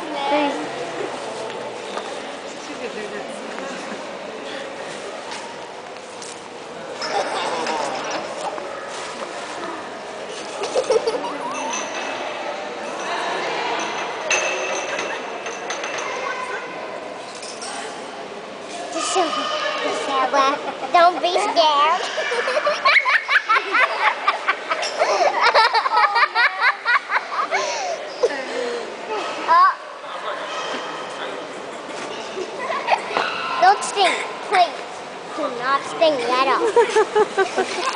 Don't be scared. Don't sting, please. Do not sting at all.